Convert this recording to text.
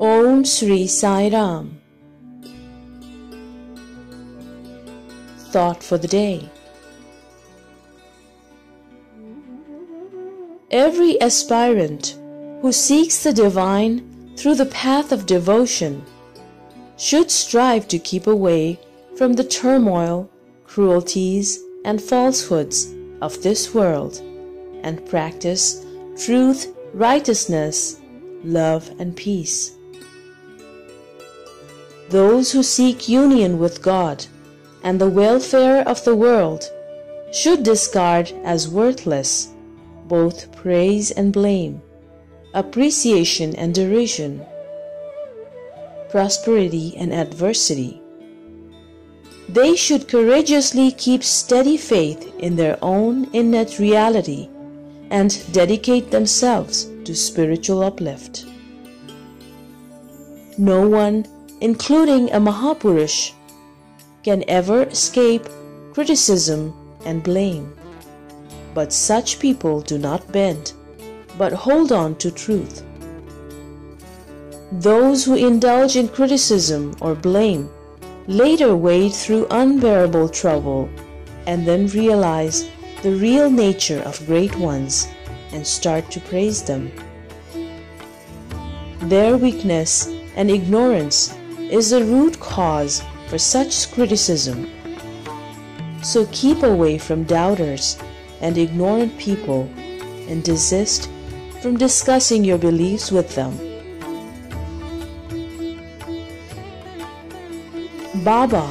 Om Sri Sai Ram. Thought for the day. Every aspirant who seeks the divine through the path of devotion should strive to keep away from the turmoil, cruelties, and falsehoods of this world and practice truth, righteousness, love, and peace. Those who seek union with God and the welfare of the world should discard as worthless both praise and blame, appreciation and derision, prosperity and adversity. They should courageously keep steady faith in their own innate reality and dedicate themselves to spiritual uplift. No one, including a Mahapurush, can ever escape criticism and blame. But such people do not bend, but hold on to truth. Those who indulge in criticism or blame later wade through unbearable trouble and then realize the real nature of great ones and start to praise them. Their weakness and ignorance is the root cause for such criticism. So keep away from doubters and ignorant people and desist from discussing your beliefs with them. Baba